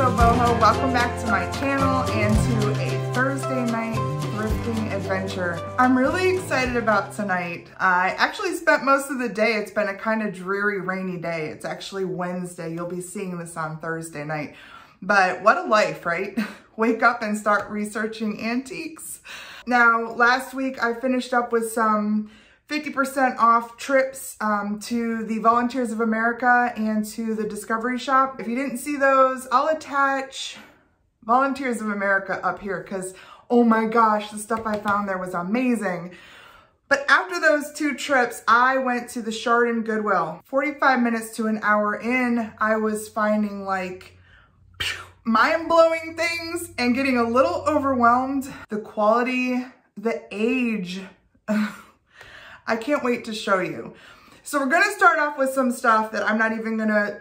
So Boho, welcome back to my channel and to a Thursday night thrifting adventure. I'm really excited about tonight. I actually spent most of the day, it's been a kind of dreary rainy day. It's actually Wednesday, you'll be seeing this on Thursday night. But what a life, right? Wake up and start researching antiques. Now, last week I finished up with some 50% off trips um, to the Volunteers of America and to the Discovery Shop. If you didn't see those, I'll attach Volunteers of America up here because, oh my gosh, the stuff I found there was amazing. But after those two trips, I went to the Chardon Goodwill. 45 minutes to an hour in, I was finding like mind-blowing things and getting a little overwhelmed. The quality, the age, I can't wait to show you. So we're gonna start off with some stuff that I'm not even gonna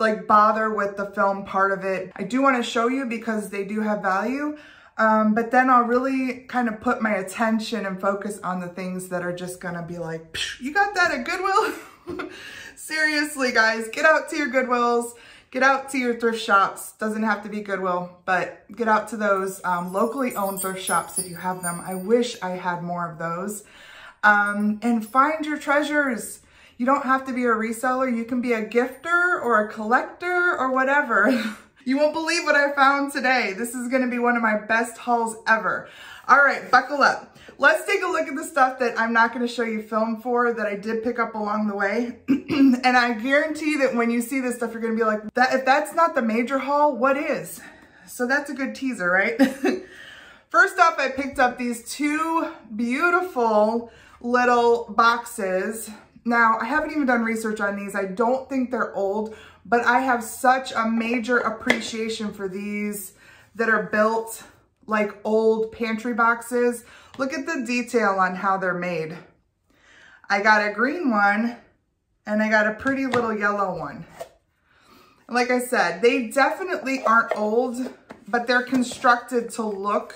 like bother with the film part of it. I do wanna show you because they do have value, um, but then I'll really kind of put my attention and focus on the things that are just gonna be like, you got that at Goodwill? Seriously guys, get out to your Goodwills, get out to your thrift shops. Doesn't have to be Goodwill, but get out to those um, locally owned thrift shops if you have them. I wish I had more of those um, and find your treasures. You don't have to be a reseller. You can be a gifter or a collector or whatever. you won't believe what I found today. This is gonna be one of my best hauls ever. All right, buckle up. Let's take a look at the stuff that I'm not gonna show you film for that I did pick up along the way. and I guarantee that when you see this stuff, you're gonna be like, that, if that's not the major haul, what is? So that's a good teaser, right? First off, I picked up these two beautiful little boxes. Now, I haven't even done research on these. I don't think they're old, but I have such a major appreciation for these that are built like old pantry boxes. Look at the detail on how they're made. I got a green one and I got a pretty little yellow one. Like I said, they definitely aren't old, but they're constructed to look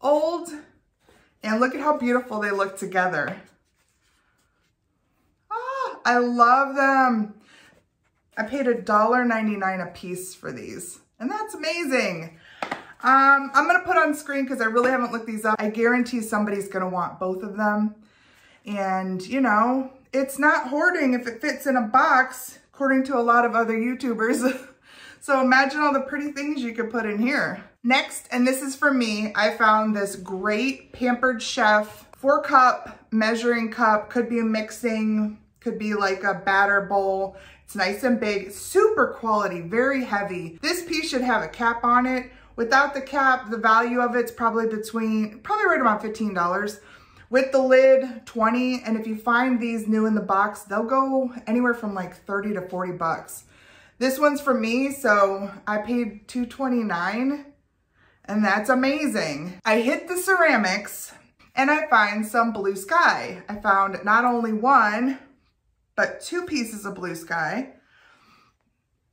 old and look at how beautiful they look together. Ah, I love them. I paid $1.99 a piece for these, and that's amazing. Um, I'm gonna put on screen because I really haven't looked these up. I guarantee somebody's gonna want both of them. And you know, it's not hoarding if it fits in a box, according to a lot of other YouTubers. so imagine all the pretty things you could put in here. Next, and this is for me, I found this great Pampered Chef four cup measuring cup. Could be a mixing, could be like a batter bowl. It's nice and big, super quality, very heavy. This piece should have a cap on it. Without the cap, the value of it's probably between, probably right around $15. With the lid, 20. And if you find these new in the box, they'll go anywhere from like 30 to 40 bucks. This one's for me, so I paid 229 and that's amazing. I hit the ceramics and I find some blue sky. I found not only one, but two pieces of blue sky.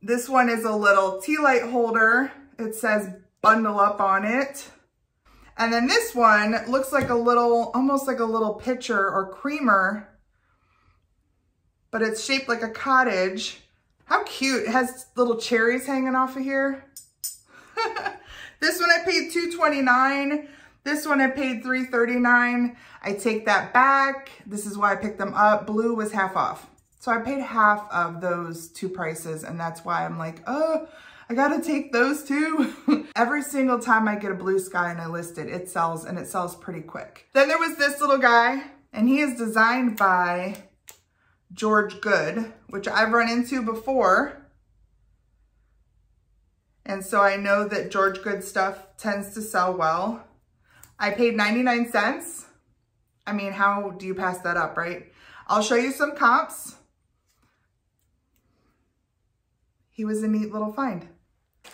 This one is a little tea light holder. It says bundle up on it. And then this one looks like a little, almost like a little pitcher or creamer, but it's shaped like a cottage. How cute. It has little cherries hanging off of here. This one I paid $2.29. This one I paid $3.39. I take that back. This is why I picked them up. Blue was half off. So I paid half of those two prices and that's why I'm like, oh, I gotta take those two. Every single time I get a blue sky and I list it, it sells and it sells pretty quick. Then there was this little guy and he is designed by George Good, which I've run into before. And so I know that George Good stuff tends to sell well. I paid 99 cents. I mean, how do you pass that up, right? I'll show you some comps. He was a neat little find.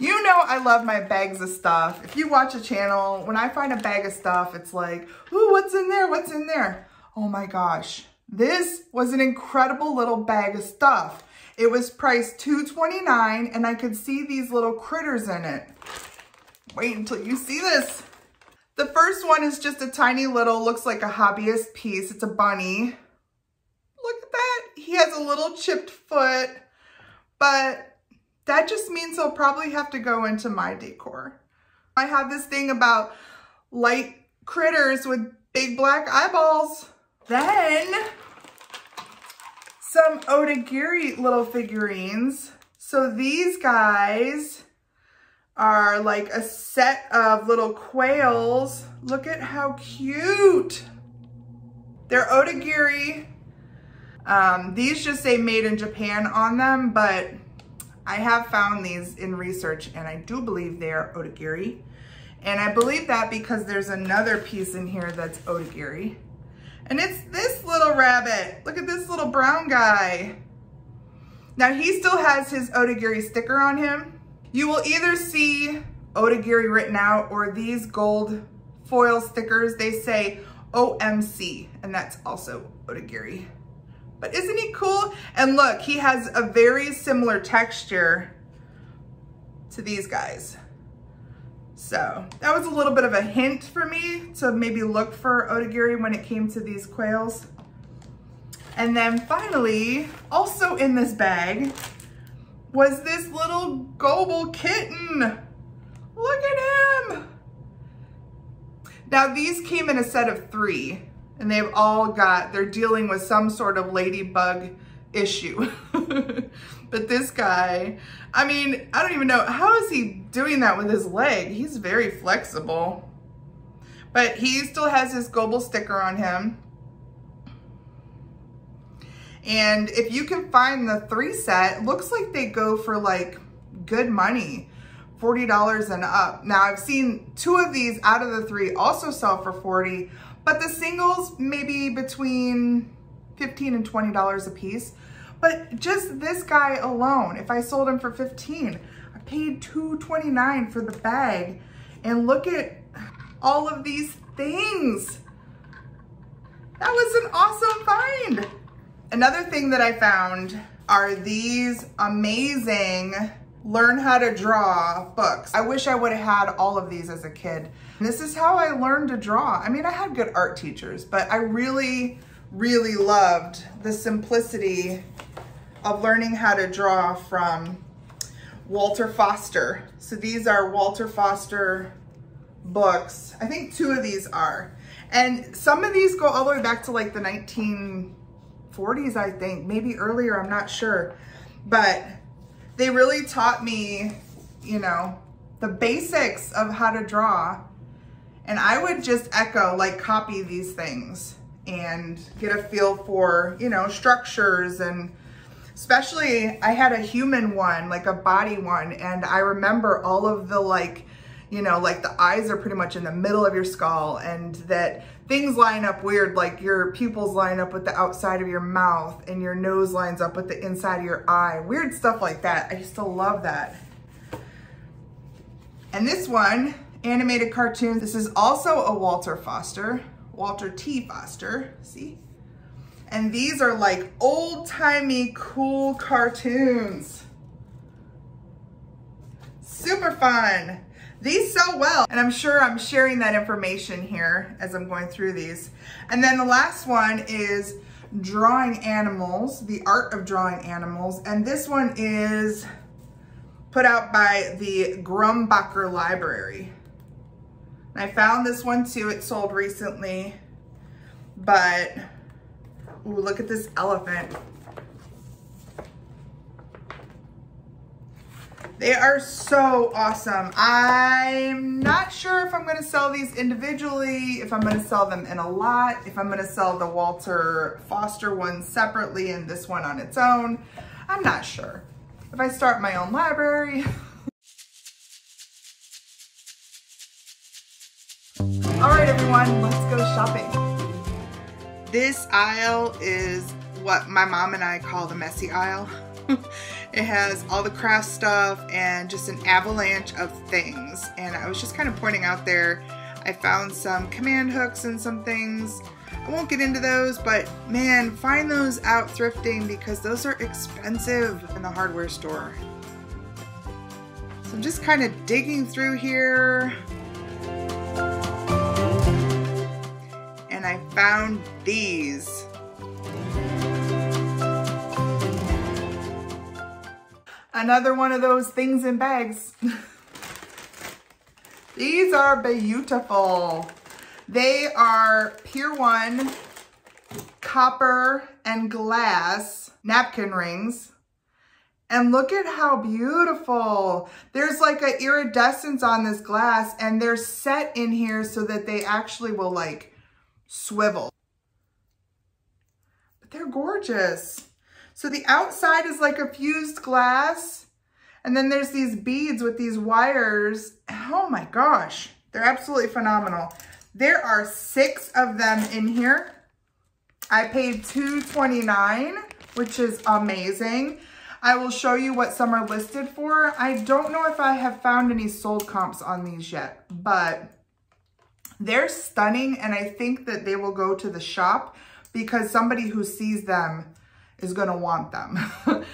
You know I love my bags of stuff. If you watch a channel, when I find a bag of stuff, it's like, ooh, what's in there? What's in there? Oh my gosh. This was an incredible little bag of stuff. It was priced $2.29 and I could see these little critters in it. Wait until you see this. The first one is just a tiny little, looks like a hobbyist piece. It's a bunny. Look at that. He has a little chipped foot, but that just means they'll probably have to go into my decor. I have this thing about light critters with big black eyeballs. Then some Odagiri little figurines. So these guys are like a set of little quails. Look at how cute. They're Odagiri. Um, these just say made in Japan on them, but I have found these in research and I do believe they are Odagiri. And I believe that because there's another piece in here that's Odagiri. And it's this little rabbit. Look at this little brown guy. Now he still has his Odagiri sticker on him. You will either see Odagiri written out or these gold foil stickers. They say OMC and that's also Odagiri. But isn't he cool? And look, he has a very similar texture to these guys. So that was a little bit of a hint for me to maybe look for Odagiri when it came to these quails. And then finally, also in this bag, was this little Goebel kitten. Look at him. Now these came in a set of three and they've all got, they're dealing with some sort of ladybug issue. but this guy, I mean, I don't even know, how is he doing that with his leg? He's very flexible. But he still has his Goebel sticker on him. And if you can find the three set, looks like they go for like good money. $40 and up. Now I've seen two of these out of the three also sell for 40, but the singles maybe between 15 and $20 a piece. But just this guy alone, if I sold him for 15, I paid 2.29 for the bag. And look at all of these things. That was an awesome find. Another thing that I found are these amazing learn how to draw books. I wish I would have had all of these as a kid. This is how I learned to draw. I mean, I had good art teachers, but I really, really loved the simplicity of learning how to draw from Walter Foster. So these are Walter Foster books. I think two of these are. And some of these go all the way back to like the 1940s, I think, maybe earlier, I'm not sure. But they really taught me, you know, the basics of how to draw. And I would just echo, like copy these things and get a feel for, you know, structures and especially I had a human one, like a body one. And I remember all of the like, you know, like the eyes are pretty much in the middle of your skull and that things line up weird, like your pupils line up with the outside of your mouth and your nose lines up with the inside of your eye. Weird stuff like that. I used to love that. And this one, animated cartoon, this is also a Walter Foster, Walter T. Foster, see? And these are like old-timey cool cartoons. Super fun. These sell well, and I'm sure I'm sharing that information here as I'm going through these. And then the last one is drawing animals, the art of drawing animals. And this one is put out by the Grumbacher Library. I found this one too, it sold recently, but ooh, look at this elephant. They are so awesome. I'm not sure if I'm gonna sell these individually, if I'm gonna sell them in a lot, if I'm gonna sell the Walter Foster one separately and this one on its own. I'm not sure. If I start my own library. All right, everyone, let's go shopping. This aisle is what my mom and I call the messy aisle. it has all the craft stuff and just an avalanche of things. And I was just kind of pointing out there, I found some command hooks and some things. I won't get into those, but man, find those out thrifting because those are expensive in the hardware store. So I'm just kind of digging through here. And I found these. another one of those things in bags. These are beautiful. They are Pier 1 copper and glass napkin rings. And look at how beautiful. There's like an iridescence on this glass and they're set in here so that they actually will like swivel. But they're gorgeous. So the outside is like a fused glass and then there's these beads with these wires. Oh my gosh, they're absolutely phenomenal. There are six of them in here. I paid $2.29, which is amazing. I will show you what some are listed for. I don't know if I have found any sold comps on these yet, but they're stunning and I think that they will go to the shop because somebody who sees them is gonna want them.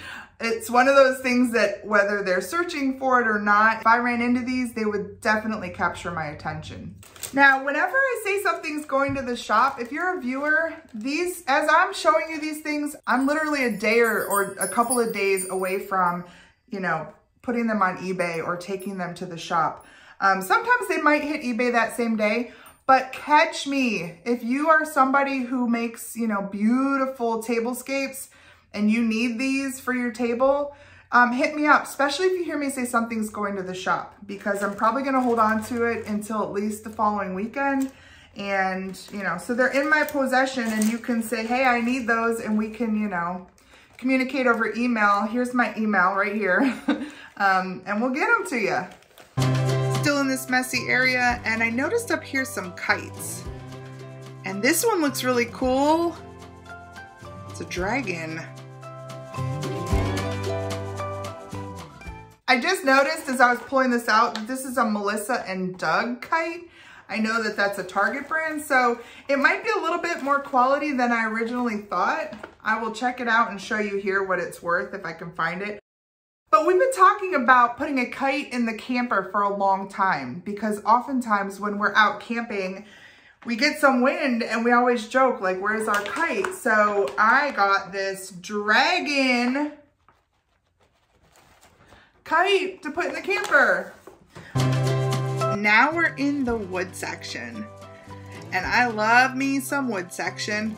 it's one of those things that whether they're searching for it or not, if I ran into these, they would definitely capture my attention. Now, whenever I say something's going to the shop, if you're a viewer, these, as I'm showing you these things, I'm literally a day or, or a couple of days away from, you know, putting them on eBay or taking them to the shop. Um, sometimes they might hit eBay that same day, but catch me. If you are somebody who makes, you know, beautiful tablescapes, and you need these for your table, um, hit me up, especially if you hear me say something's going to the shop because I'm probably going to hold on to it until at least the following weekend. And, you know, so they're in my possession and you can say, hey, I need those and we can, you know, communicate over email. Here's my email right here. um, and we'll get them to you. This messy area and I noticed up here some kites. And this one looks really cool. It's a dragon. I just noticed as I was pulling this out, this is a Melissa and Doug kite. I know that that's a Target brand, so it might be a little bit more quality than I originally thought. I will check it out and show you here what it's worth if I can find it. But we've been talking about putting a kite in the camper for a long time because oftentimes when we're out camping, we get some wind and we always joke like, where's our kite? So I got this dragon kite to put in the camper. Now we're in the wood section. And I love me some wood section.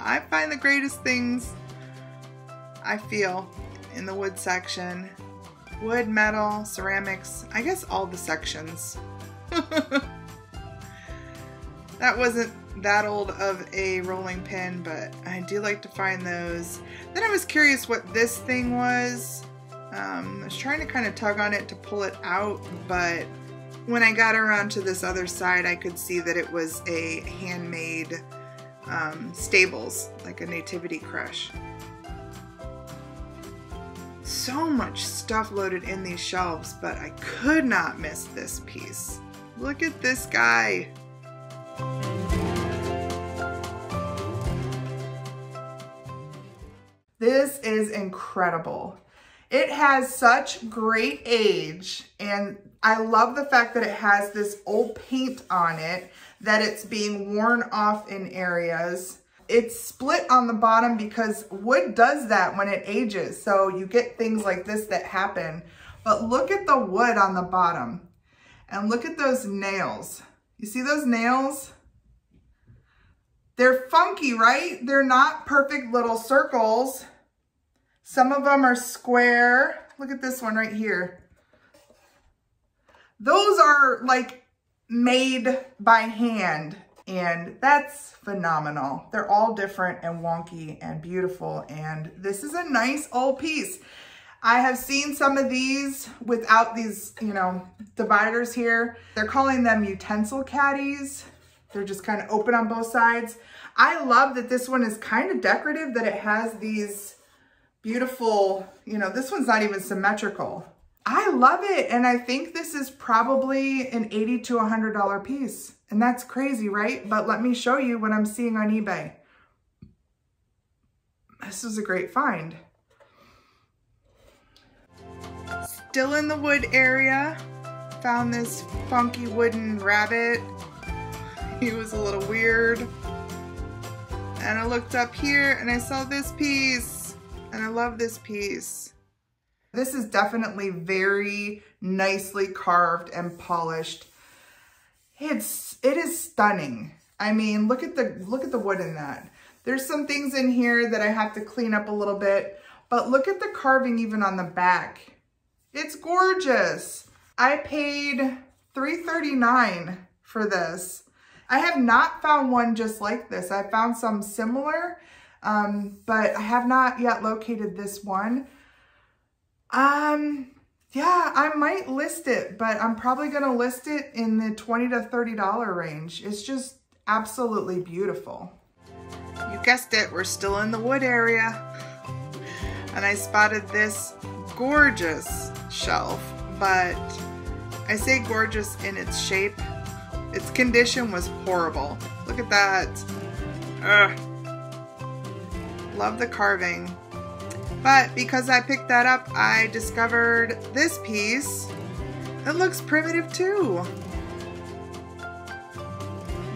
I find the greatest things I feel in the wood section. Wood, metal, ceramics, I guess all the sections. that wasn't that old of a rolling pin, but I do like to find those. Then I was curious what this thing was. Um, I was trying to kind of tug on it to pull it out, but when I got around to this other side, I could see that it was a handmade um, stables, like a nativity crèche. So much stuff loaded in these shelves, but I could not miss this piece. Look at this guy. This is incredible. It has such great age and I love the fact that it has this old paint on it, that it's being worn off in areas. It's split on the bottom because wood does that when it ages. So you get things like this that happen. But look at the wood on the bottom and look at those nails. You see those nails? They're funky, right? They're not perfect little circles. Some of them are square. Look at this one right here. Those are like made by hand and that's phenomenal. They're all different and wonky and beautiful and this is a nice old piece. I have seen some of these without these, you know, dividers here. They're calling them utensil caddies. They're just kind of open on both sides. I love that this one is kind of decorative, that it has these beautiful, you know, this one's not even symmetrical. I love it. And I think this is probably an 80 to $100 piece. And that's crazy, right? But let me show you what I'm seeing on eBay. This was a great find. Still in the wood area. Found this funky wooden rabbit. He was a little weird. And I looked up here and I saw this piece and I love this piece. This is definitely very nicely carved and polished. It's, it is stunning. I mean, look at the, look at the wood in that. There's some things in here that I have to clean up a little bit, but look at the carving even on the back. It's gorgeous. I paid $3.39 for this. I have not found one just like this. I found some similar, um, but I have not yet located this one. Um, yeah, I might list it, but I'm probably going to list it in the 20 to $30 range. It's just absolutely beautiful. You guessed it, we're still in the wood area. And I spotted this gorgeous shelf, but I say gorgeous in its shape. Its condition was horrible. Look at that. Ugh. Love the carving. But because I picked that up, I discovered this piece. It looks primitive too.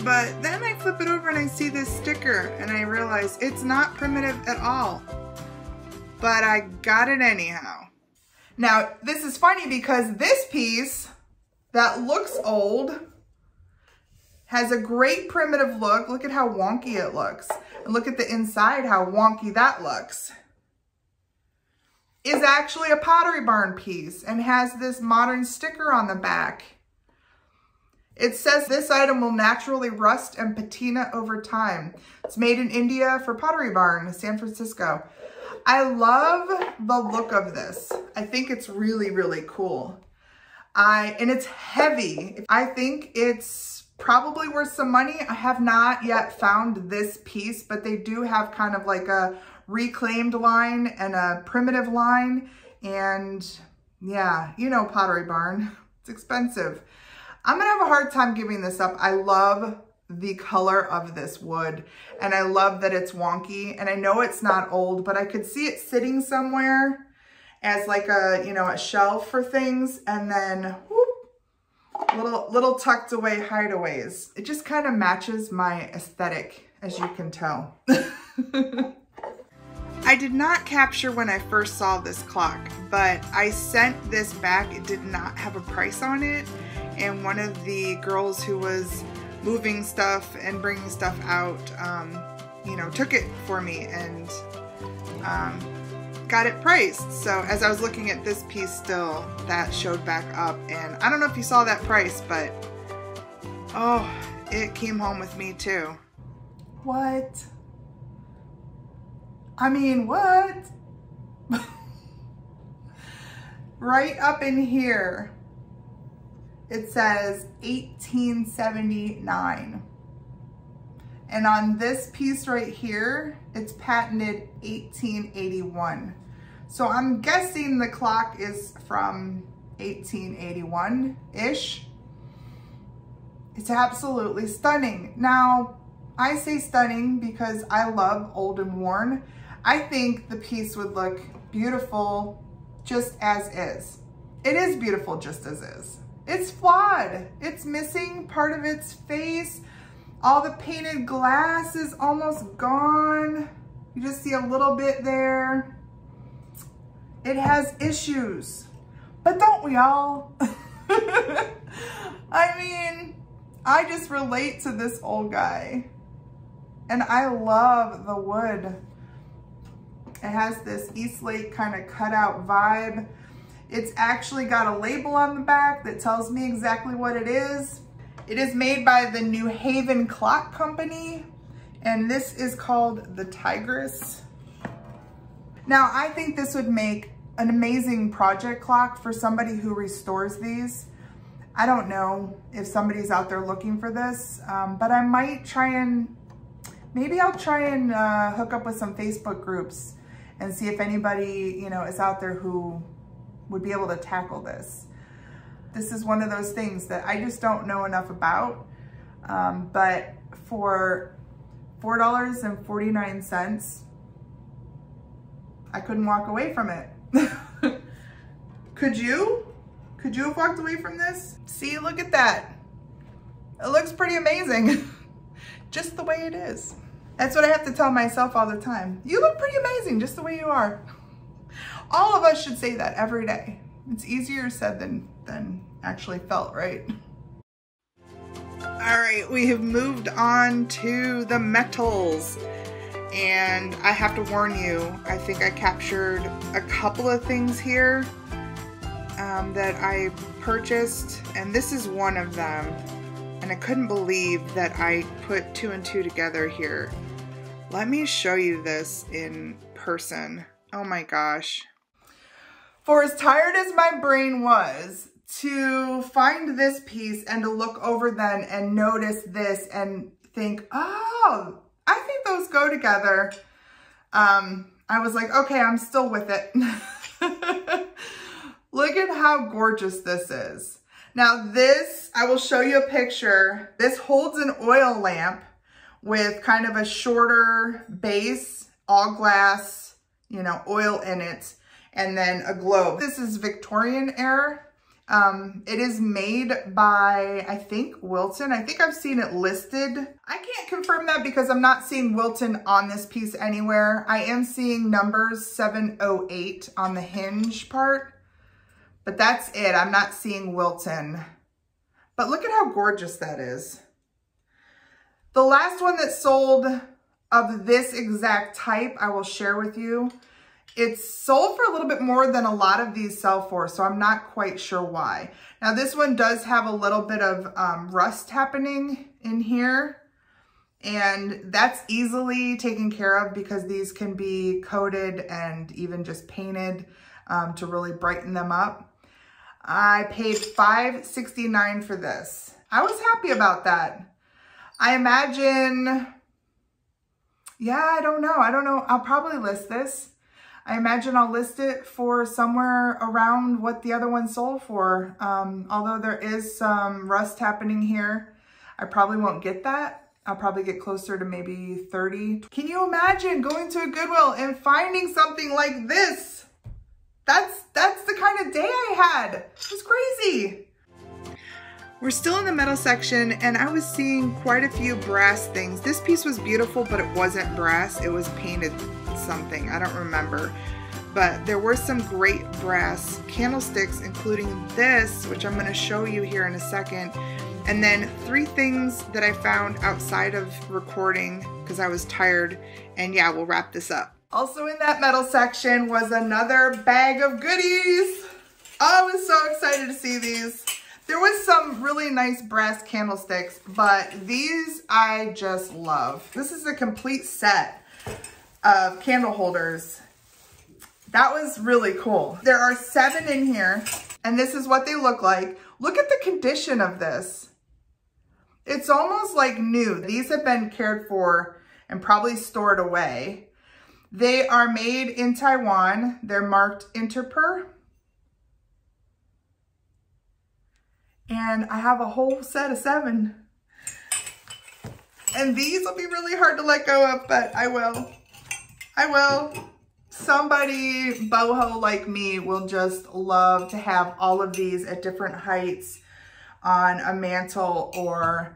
But then I flip it over and I see this sticker and I realize it's not primitive at all. But I got it anyhow. Now, this is funny because this piece that looks old has a great primitive look. Look at how wonky it looks. And look at the inside, how wonky that looks is actually a Pottery Barn piece and has this modern sticker on the back. It says this item will naturally rust and patina over time. It's made in India for Pottery Barn, San Francisco. I love the look of this. I think it's really, really cool. I And it's heavy. I think it's probably worth some money. I have not yet found this piece, but they do have kind of like a reclaimed line and a primitive line. And yeah, you know Pottery Barn. It's expensive. I'm going to have a hard time giving this up. I love the color of this wood and I love that it's wonky and I know it's not old but I could see it sitting somewhere as like a you know a shelf for things and then whoop, little little tucked away hideaways it just kind of matches my aesthetic as you can tell I did not capture when I first saw this clock, but I sent this back. It did not have a price on it. And one of the girls who was moving stuff and bringing stuff out, um, you know, took it for me and um, got it priced. So as I was looking at this piece still, that showed back up. And I don't know if you saw that price, but oh, it came home with me too. What? I mean, what? right up in here, it says 1879. And on this piece right here, it's patented 1881. So I'm guessing the clock is from 1881-ish. It's absolutely stunning. Now, I say stunning because I love old and worn. I think the piece would look beautiful just as is. It is beautiful just as is. It's flawed. It's missing part of its face. All the painted glass is almost gone. You just see a little bit there. It has issues, but don't we all? I mean, I just relate to this old guy and I love the wood. It has this Eastlake kind of cutout vibe. It's actually got a label on the back that tells me exactly what it is. It is made by the New Haven Clock Company, and this is called the Tigress. Now, I think this would make an amazing project clock for somebody who restores these. I don't know if somebody's out there looking for this, um, but I might try and, maybe I'll try and uh, hook up with some Facebook groups and see if anybody, you know, is out there who would be able to tackle this. This is one of those things that I just don't know enough about. Um, but for $4.49, I couldn't walk away from it. Could you? Could you have walked away from this? See, look at that. It looks pretty amazing. Just the way it is. That's what I have to tell myself all the time. You look pretty amazing just the way you are. All of us should say that every day. It's easier said than, than actually felt, right? All right, we have moved on to the metals. And I have to warn you, I think I captured a couple of things here um, that I purchased, and this is one of them. And I couldn't believe that I put two and two together here. Let me show you this in person. Oh my gosh. For as tired as my brain was to find this piece and to look over then and notice this and think, oh, I think those go together. Um, I was like, okay, I'm still with it. Look at how gorgeous this is. Now this, I will show you a picture. This holds an oil lamp with kind of a shorter base, all glass, you know, oil in it, and then a globe. This is Victorian era. Um, it is made by, I think, Wilton. I think I've seen it listed. I can't confirm that because I'm not seeing Wilton on this piece anywhere. I am seeing numbers 708 on the hinge part, but that's it. I'm not seeing Wilton. But look at how gorgeous that is. The last one that sold of this exact type, I will share with you. It's sold for a little bit more than a lot of these sell for, so I'm not quite sure why. Now this one does have a little bit of um, rust happening in here, and that's easily taken care of because these can be coated and even just painted um, to really brighten them up. I paid $5.69 for this. I was happy about that. I imagine, yeah, I don't know. I don't know. I'll probably list this. I imagine I'll list it for somewhere around what the other one sold for. Um, although there is some rust happening here, I probably won't get that. I'll probably get closer to maybe 30. Can you imagine going to a Goodwill and finding something like this? That's, that's the kind of day I had. It was crazy. We're still in the metal section and I was seeing quite a few brass things. This piece was beautiful, but it wasn't brass. It was painted something. I don't remember. But there were some great brass candlesticks, including this, which I'm going to show you here in a second. And then three things that I found outside of recording because I was tired. And yeah, we'll wrap this up. Also in that metal section was another bag of goodies. Oh, I was so excited to see these. There was some really nice brass candlesticks, but these I just love. This is a complete set of candle holders. That was really cool. There are seven in here, and this is what they look like. Look at the condition of this. It's almost like new. These have been cared for and probably stored away. They are made in Taiwan. They're marked Interpur. And I have a whole set of seven. And these will be really hard to let go of, but I will. I will. Somebody boho like me will just love to have all of these at different heights on a mantle or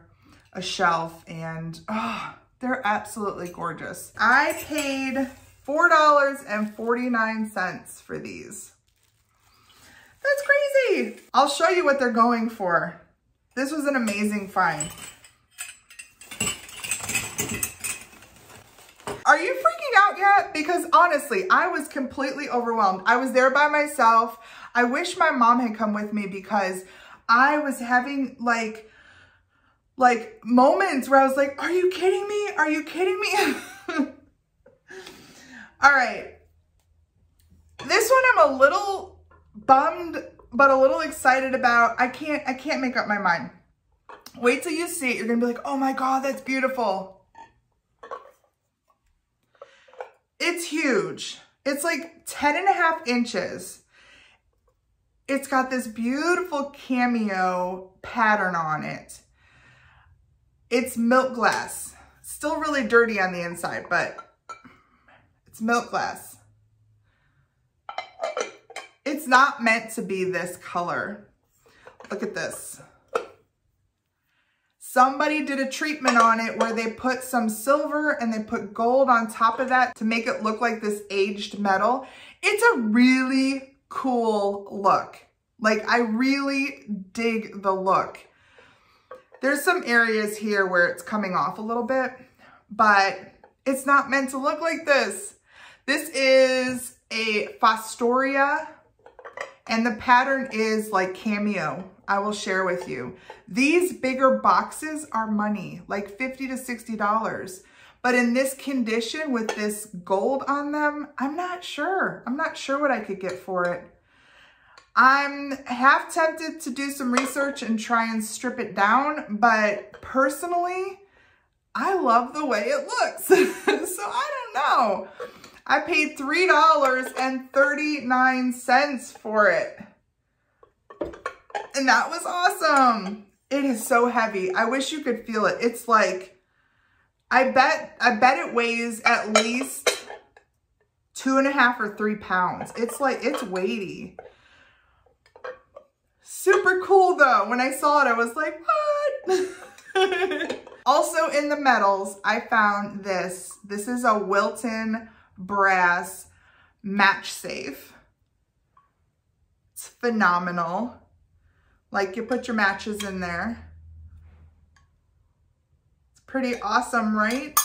a shelf and oh, they're absolutely gorgeous. I paid $4.49 for these. That's crazy. I'll show you what they're going for. This was an amazing find. Are you freaking out yet? Because honestly, I was completely overwhelmed. I was there by myself. I wish my mom had come with me because I was having like, like moments where I was like, are you kidding me? Are you kidding me? All right. This one I'm a little bummed, but a little excited about. I can't, I can't make up my mind. Wait till you see it. You're going to be like, oh my God, that's beautiful. It's huge. It's like 10 and a half inches. It's got this beautiful cameo pattern on it. It's milk glass. Still really dirty on the inside, but it's milk glass. It's not meant to be this color. Look at this. Somebody did a treatment on it where they put some silver and they put gold on top of that to make it look like this aged metal. It's a really cool look. Like I really dig the look. There's some areas here where it's coming off a little bit, but it's not meant to look like this. This is a Fostoria and the pattern is like cameo. I will share with you. These bigger boxes are money, like 50 to $60. But in this condition with this gold on them, I'm not sure. I'm not sure what I could get for it. I'm half tempted to do some research and try and strip it down, but personally, I love the way it looks. so I don't know. I paid $3.39 for it. And that was awesome. It is so heavy. I wish you could feel it. It's like, I bet, I bet it weighs at least two and a half or three pounds. It's like, it's weighty. Super cool though. When I saw it, I was like, what? also in the metals, I found this. This is a Wilton brass match safe. It's phenomenal. Like you put your matches in there. It's pretty awesome, right?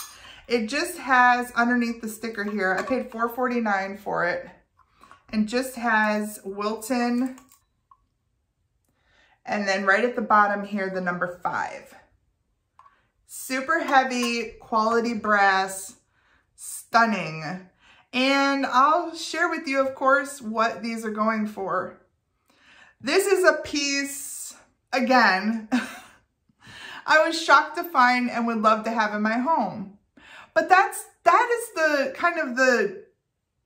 It just has underneath the sticker here, I paid $4.49 for it, and just has Wilton and then right at the bottom here, the number five. Super heavy, quality brass, stunning. And I'll share with you, of course, what these are going for. This is a piece, again, I was shocked to find and would love to have in my home. But that's, that is the kind of the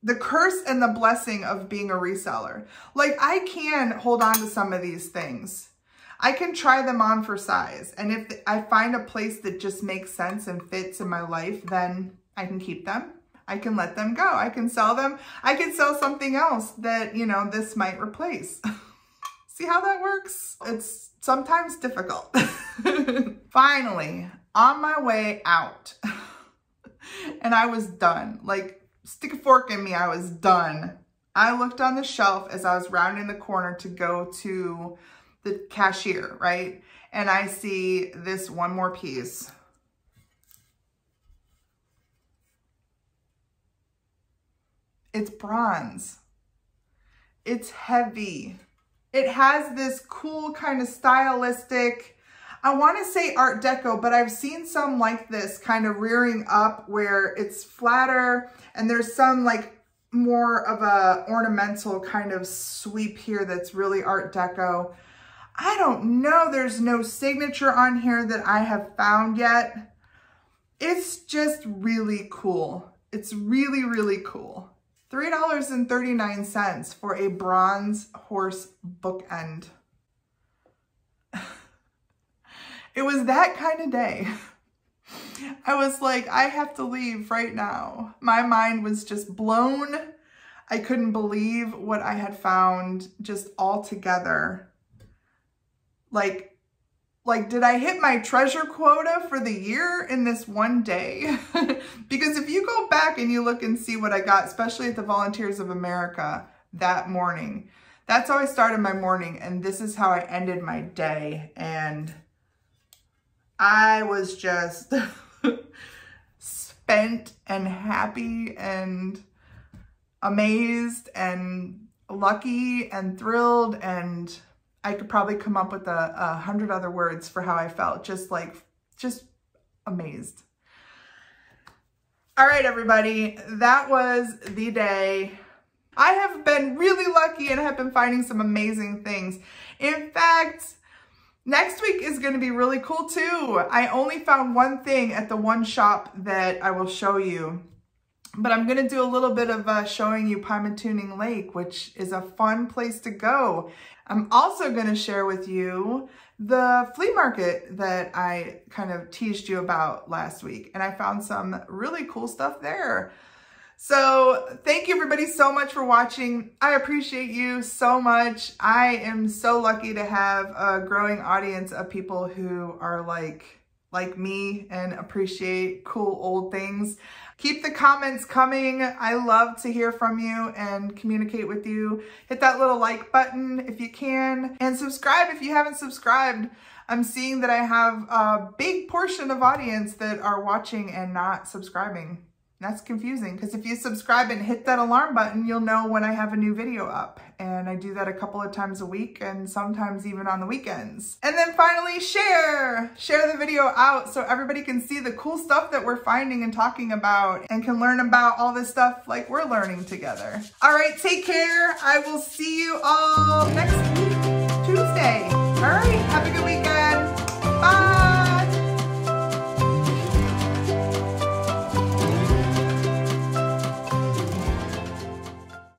the curse and the blessing of being a reseller. Like I can hold on to some of these things. I can try them on for size. And if I find a place that just makes sense and fits in my life, then I can keep them. I can let them go. I can sell them. I can sell something else that, you know, this might replace. See how that works? It's sometimes difficult. Finally, on my way out, and I was done. Like, stick a fork in me, I was done. I looked on the shelf as I was rounding the corner to go to the cashier, right? And I see this one more piece. It's bronze. It's heavy. It has this cool kind of stylistic, I want to say Art Deco, but I've seen some like this kind of rearing up where it's flatter and there's some like more of a ornamental kind of sweep here that's really Art Deco. I don't know. There's no signature on here that I have found yet. It's just really cool. It's really, really cool. $3.39 for a bronze horse bookend. it was that kind of day. I was like, I have to leave right now. My mind was just blown. I couldn't believe what I had found just all together like, like, did I hit my treasure quota for the year in this one day? because if you go back and you look and see what I got, especially at the Volunteers of America that morning, that's how I started my morning. And this is how I ended my day. And I was just spent and happy and amazed and lucky and thrilled and I could probably come up with a, a hundred other words for how I felt. Just like, just amazed. All right, everybody, that was the day. I have been really lucky and have been finding some amazing things. In fact, next week is to be really cool too. I only found one thing at the one shop that I will show you. But I'm going to do a little bit of uh, showing you Pymatuning Lake, which is a fun place to go. I'm also going to share with you the flea market that I kind of teased you about last week. And I found some really cool stuff there. So thank you everybody so much for watching. I appreciate you so much. I am so lucky to have a growing audience of people who are like, like me and appreciate cool old things. Keep the comments coming. I love to hear from you and communicate with you. Hit that little like button if you can and subscribe if you haven't subscribed. I'm seeing that I have a big portion of audience that are watching and not subscribing. That's confusing because if you subscribe and hit that alarm button, you'll know when I have a new video up. And I do that a couple of times a week and sometimes even on the weekends. And then finally, share! Share the video out so everybody can see the cool stuff that we're finding and talking about and can learn about all this stuff like we're learning together. All right, take care. I will see you all next week, Tuesday. All right, have a good weekend.